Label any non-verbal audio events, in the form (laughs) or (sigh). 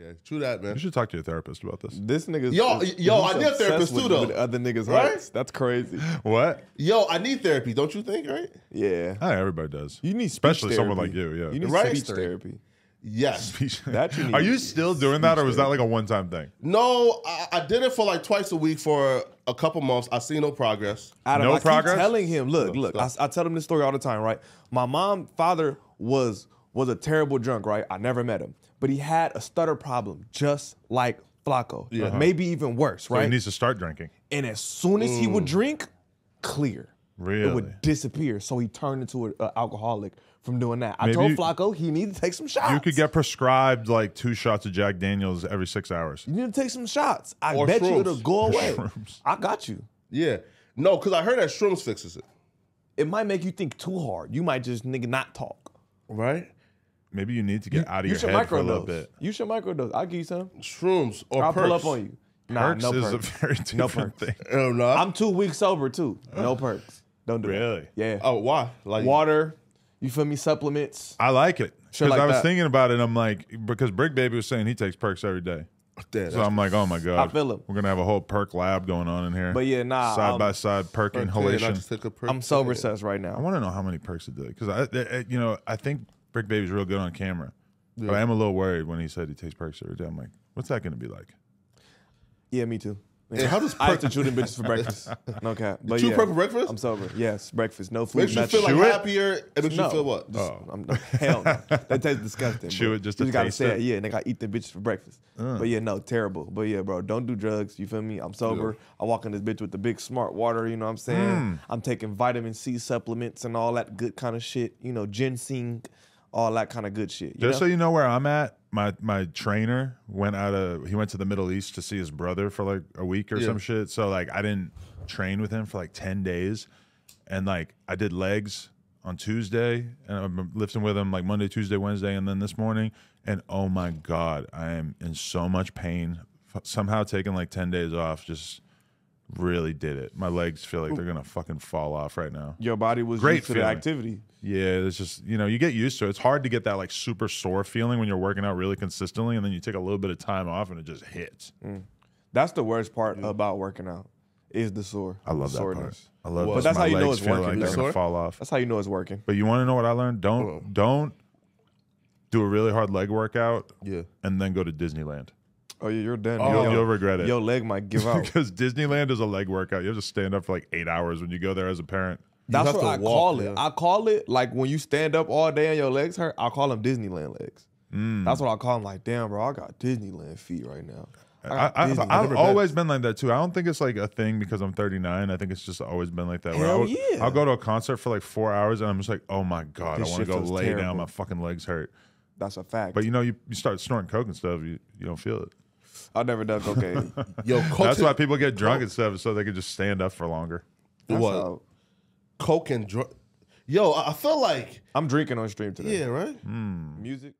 Yeah, true that, man. You should talk to your therapist about this. This nigga. Yo, yo, I need a therapist too, though. With other niggas' Right? hearts. That's crazy. (laughs) What? Yo, I need therapy. Don't you think? Right? Yeah. I think everybody does. You need speech especially someone like you. Yeah. You need Right? speech therapy. Yes. (laughs) That you (laughs) need Are you still doing that, or was that like a one-time thing? No, I, I did it for like twice a week for a couple months. I see no progress. Adam, No I keep progress? telling him, look, No, look, I. I tell him this story all the time, right? My mom, father was was a terrible drunk, right? I never met him, but he had a stutter problem, just like Flakko. Yeah. Uh-huh. maybe even worse, So he needs to start drinking. and as soon as he would drink, clear, it would disappear. So he turned into an alcoholic from doing that. I Maybe told you- Flakko he needed to take some shots. You could get prescribed like two shots of Jack Daniels every six hours. You need to take some shots. I Or bet you it'll go (laughs) away. I got you. Yeah. No, because I heard that shrooms fixes it. It might make you think too hard. You might just nigga not talk. Right? Maybe you need to get out of you your should head for a little bit. You should microdose. I'll give you some. Shrooms or I'll perks. pull up on you. Nah, Perks no is perks. a (laughs) very No different perks. thing. Oh, no. I'm two weeks sober too. No perks. Don't do it. Really? Yeah. oh, why? Like Water. You feel me? Supplements. I like it because like I was that. thinking about it. I'm like, because Bricc Baby was saying he takes perks every day. Oh, damn, So I'm like, oh my god, I feel him. We're gonna have a whole perk lab going on in here. But yeah, nah, side I'm- by um, side perk that's- inhalation. I just took a perk I'm sober today. right now. I want to know how many perks it did because I, I- I- you know, I think Bricc Baby's real good on camera, but I am a little worried when he said he takes perks every day. I'm like, what's that gonna be like? Yeah, me too. And how does (laughs) I perk have to chew bitches for breakfast. (laughs) No cap. But chew yeah, perk for breakfast? I'm sober. Yes, breakfast. No food. makes you feel like Chew it? happier? It makes no, you feel what? Just, Oh. I'm, hell no. That tastes (laughs) disgusting. Chew bro. it just to you to gotta say it? it. Yeah, and they gotta eat the bitches for breakfast. But yeah, no, terrible. But yeah, bro, don't do drugs. You feel me? I'm sober. I walk in this bitch with the big smart water. You know what I'm saying? Hmm. I'm taking vitamin C supplements and all that good kind of shit. You know, ginseng, all that kind of good shit. You Just know? so you know where I'm at, my my trainer went out of he went to the Middle East to see his brother for like a week or Yeah. some shit. So like I didn't train with him for like ten days, and like I did legs on Tuesday, and I'm lifting with him like Monday, Tuesday, Wednesday, and then this morning. And oh my god, I am in so much pain. F- Somehow taking like ten days off just really did it. My legs feel like they're gonna fucking fall off right now. Your body was Great used to the activity. Yeah, it's just you know you get used to it. It's hard to get that like super sore feeling when you're working out really consistently, and then you take a little bit of time off and it just hits. Mm. That's the worst part about working out is the sore. I love that part. I love. But those- that's how you know it's working, Like they're gonna fall off. That's how you know it's working. But you want to know what I learned? Don't don't do a really hard leg workout Yeah. and then go to Disneyland. Oh yeah, you're done. Oh. You'll, you'll regret it. Your leg might give (laughs) out. because Disneyland is a leg workout. You have to stand up for like eight hours when you go there as a parent. That's what I walk, call it. yeah. I call it like when you stand up all day and your legs hurt. I call them Disneyland legs. Mm. That's what I call them. Like, damn, bro, I got Disneyland feet right now. I, I. I've always been like that too. I don't think it's like a thing because I'm 39. I think it's just always been like that. where Hell I'll, yeah. I'll go to a concert for like four hours and I'm just like, oh my god, This I want to go lay down. My fucking legs hurt. That's a fact. But you know, you, you start snorting coke and stuff, you, you don't feel it. I've never done cocaine. (laughs) Yo, Coke That's and- why people get drunk oh. and stuff, so they can just stand up for longer. That's what? how- Coke and drug. Yo, I I feel like I'm drinking on stream today. yeah, right. Hmm. Music.